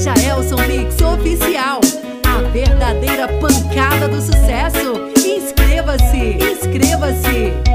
Jaelson é Elson Mix Oficial, a verdadeira pancada do sucesso. Inscreva-se, inscreva-se.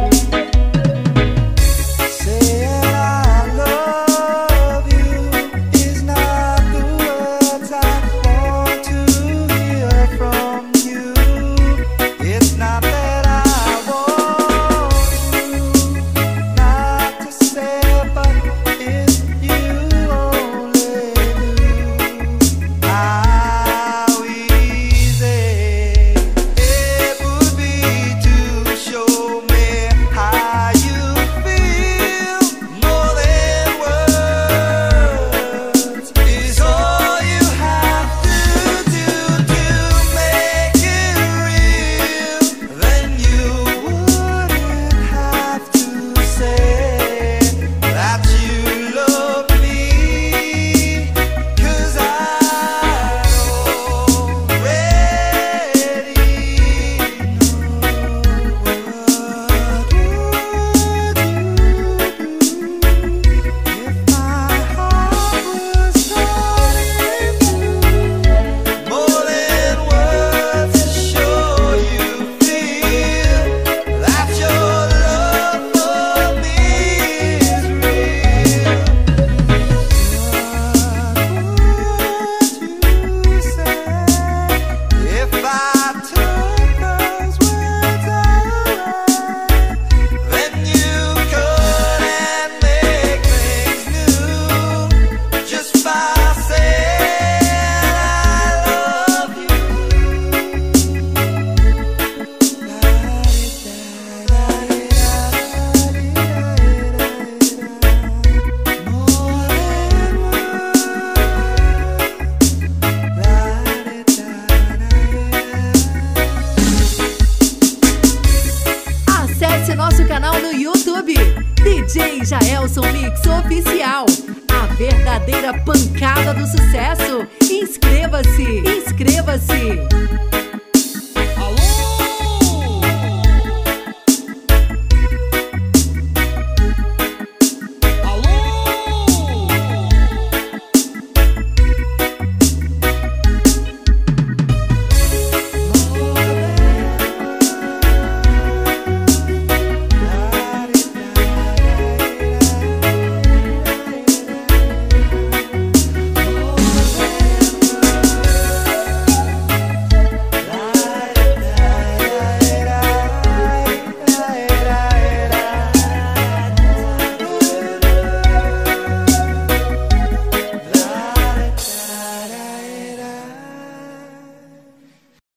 Jaelson Mix Oficial. A verdadeira pancada do sucesso. Inscreva-se! Inscreva-se!